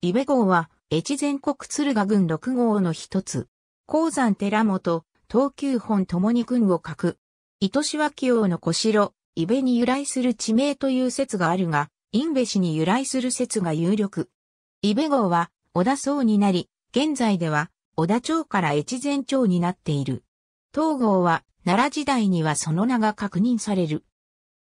伊部号は、越前国敦賀郡六号の一つ。鉱山寺本、東急本ともに軍を書く。糸島紀王の小城、伊部に由来する地名という説があるが、因部氏に由来する説が有力。伊部号は、小田荘になり、現在では、小田町から越前町になっている。東郷は、奈良時代にはその名が確認される。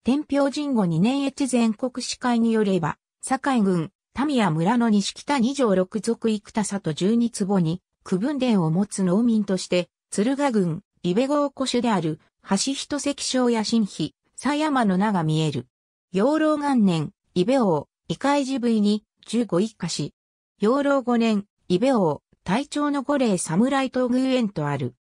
天平神後2年越前国司会によれば、堺郡、民谷村の西北二条六族生田里十二坪に、区分殿を持つ農民として、鶴賀郡、伊部郷古種である、橋人石章や新碑、狭山の名が見える。養老元年、伊部王、異界寺部に、十五一家し。養老五年、伊部王、隊長の五霊侍東宮園とある。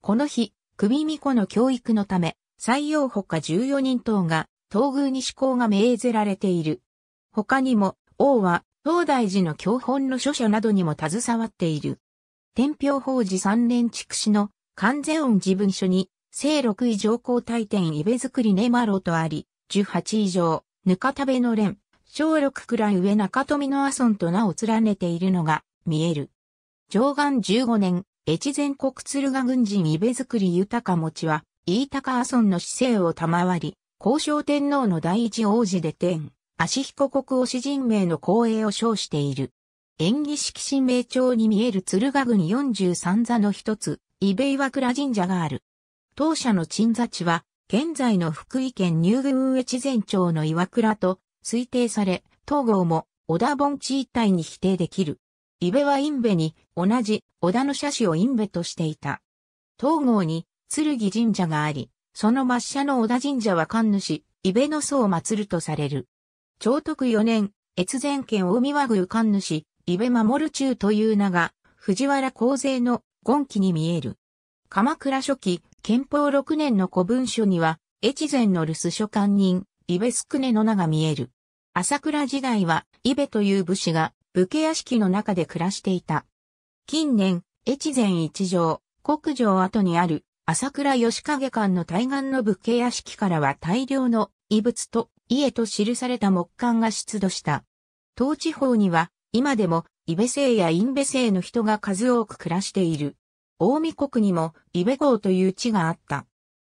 この日、首巫女の教育のため、採用ほか14人等が、東宮に施行が命ぜられている。他にも、王は、東大寺の教本の書写などにも携わっている。天平法寺三年筑紫の完全音自文書に、聖六位上皇大典イベ作りネマロとあり、18以上、ぬか食べの連、小六くらい上中富の阿孫と名を連ねているのが見える。上岸15年、越前国鶴賀軍人イベ作り豊か持ちは、飯高阿孫の市政を賜り、交渉天皇の第一王子で天、足彦国王子人名の光栄を称している。演技式神明町に見える鶴賀郡43座の一つ、伊部岩倉神社がある。当社の鎮座地は、現在の福井県入郡越前町の岩倉と推定され、東郷も小田盆地一帯に否定できる。伊部はインベに同じ小田の社子をインベとしていた。東郷に剣神社があり、その末社の小田神社は神主、伊部の祖を祀るとされる。長徳4年、越前県大見和宮神主、伊部守中という名が、藤原公勢の権記に見える。鎌倉初期、憲法6年の古文書には、越前の留守書官人、伊部宿根の名が見える。朝倉時代は、伊部という武士が、武家屋敷の中で暮らしていた。近年、越前一条、国城跡にある、朝倉吉影館の対岸の武家屋敷からは大量の遺物と家と記された木簡が出土した。東地方には、今でも、伊部姓やインベ姓の人が数多く暮らしている。大見国にも、伊部郷という地があった。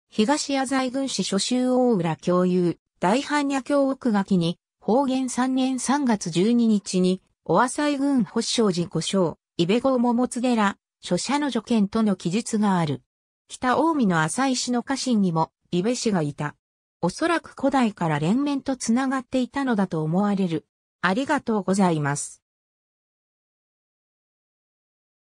東野在軍師諸州大浦共有、大般若教奥垣に、方言3年3月12日に、お浅井郡保証寺古章、伊部郷桃津寺、書者の助言との記述がある。北大見の浅井市の家臣にも、伊部氏がいた。おそらく古代から連綿と繋がっていたのだと思われる。ありがとうございます。